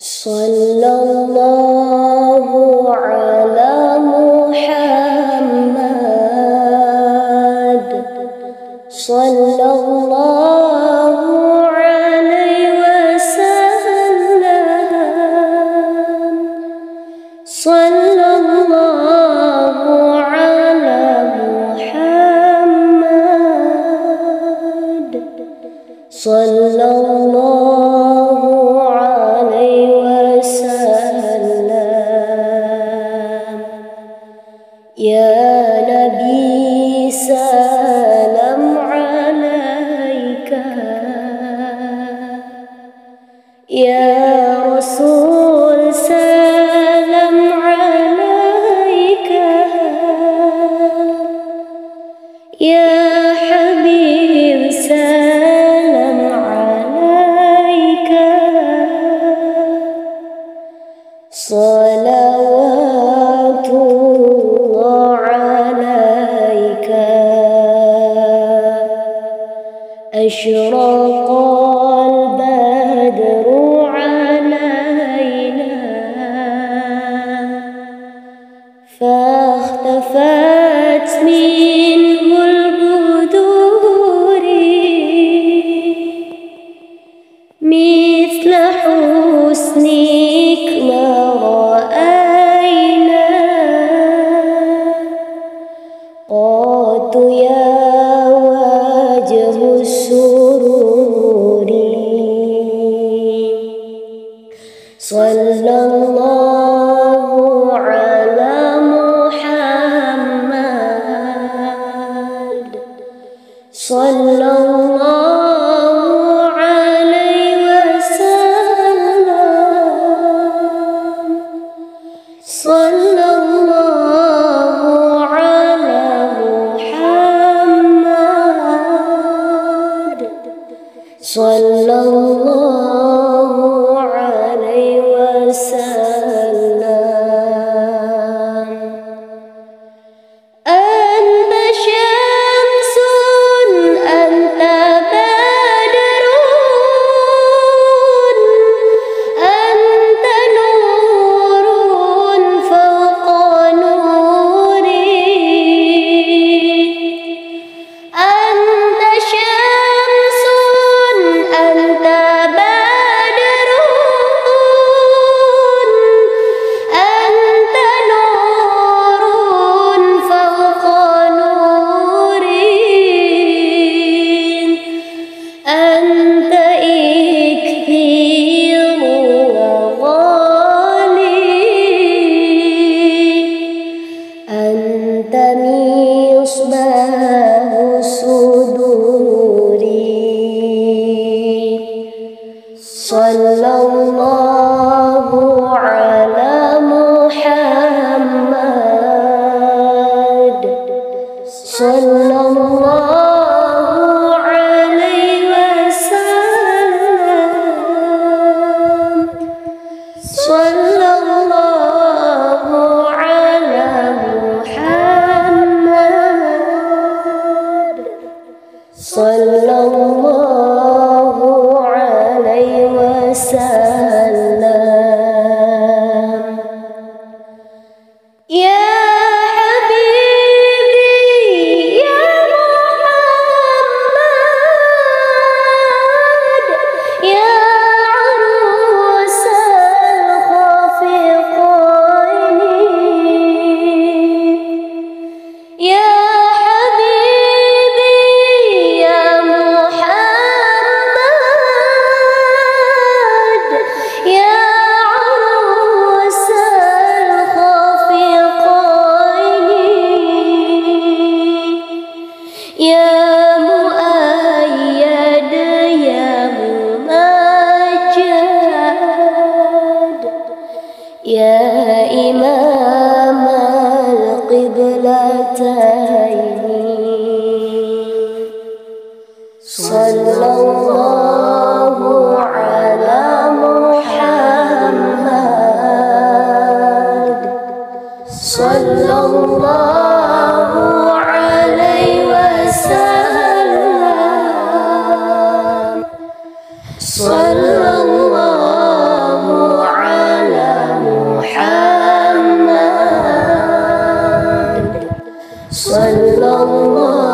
صلى الله على محمد. صلى الله أشرق البدر علينا. فاختفت منه البدور مثل حسنك صلى يصباه صدوري. صلى قبلته صلى الله عليه